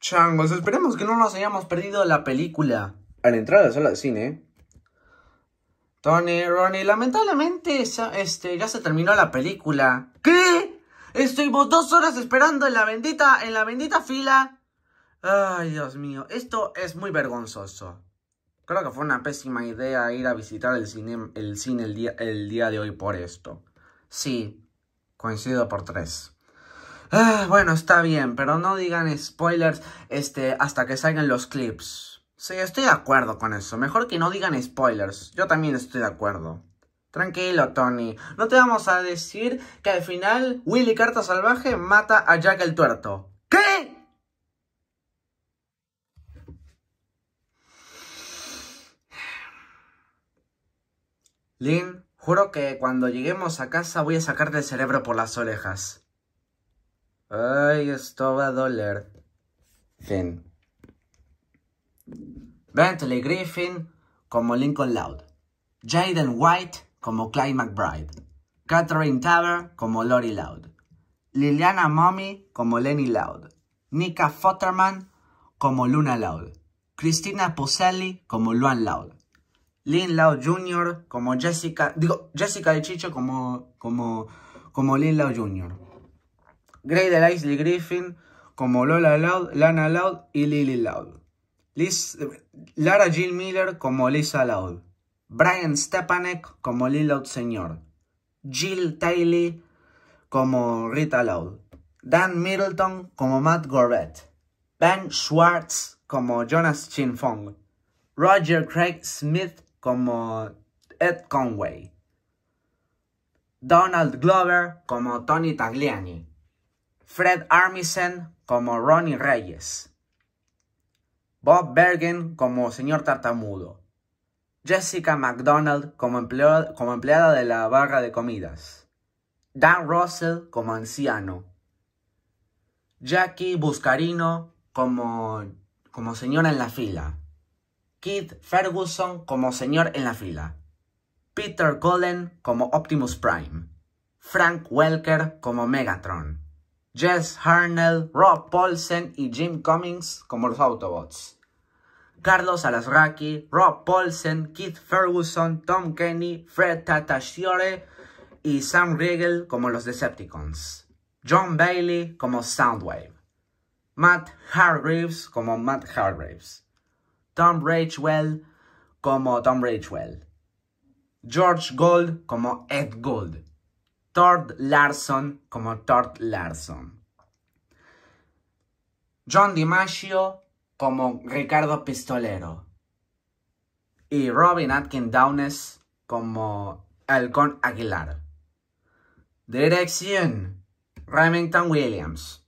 Changos, esperemos que no nos hayamos perdido la película. A la entrada de la sala de cine. Tony, Ronnie, lamentablemente este, ya se terminó la película. ¿Qué? Estuvimos dos horas esperando en la bendita, en la bendita fila. Ay, Dios mío, esto es muy vergonzoso. Creo que fue una pésima idea ir a visitar el cine, el, cine el, día, el día de hoy por esto. Sí, coincido por tres. Ah, bueno, está bien, pero no digan spoilers este, hasta que salgan los clips. Sí, estoy de acuerdo con eso. Mejor que no digan spoilers. Yo también estoy de acuerdo. Tranquilo, Tony. No te vamos a decir que al final Willy Carta Salvaje mata a Jack el Tuerto. ¿Qué? Lynn, juro que cuando lleguemos a casa voy a sacarte el cerebro por las orejas. Ay, esto va a doler. Fin. Bentley Griffin como Lincoln Loud. Jaden White como Clyde McBride, Catherine Taver como Lori Loud, Liliana Mommy como Lenny Loud, Nika Futterman como Luna Loud, Christina Poselli como Luan Loud, Lynn Loud Jr. como Jessica, digo, Jessica de Chicho como, como, como Lynn Loud Jr. Grey Isley Griffin como Lola Loud, Lana Loud y Lily Loud. Lara Jill Miller como Lisa Loud. Brian Stepanek como Lilo Señor, Jill Taylor como Rita Loud, Dan Middleton como Matt Gorbett, Ben Schwartz como Jonas Chinfong, Roger Craig Smith como Ed Conway, Donald Glover como Tony Tagliani, Fred Armisen como Ronnie Reyes, Bob Bergen como Señor Tartamudo, Jessica McDonald como, empleada de la barra de comidas. Dan Russell como anciano. Jackie Buscarino como, como señora en la fila. Keith Ferguson como señor en la fila. Peter Cullen como Optimus Prime. Frank Welker como Megatron. Jess Harnell, Rob Paulsen y Jim Cummings como los Autobots. Carlos Alasraki, Rob Paulsen, Keith Ferguson, Tom Kenny, Fred Tatasciore y Sam Riegel como los Decepticons. John Bailey como Soundwave. Matt Hargreaves como Matt Hargreaves. Tom Rachwell como Tom Rachwell. George Gold como Ed Gold. Tord Larson como Tord Larson. John DiMaggio como Ricardo Pistolero. Y Robin Atkin Downes como Halcón Aguilar. Dirección. Remington Williams.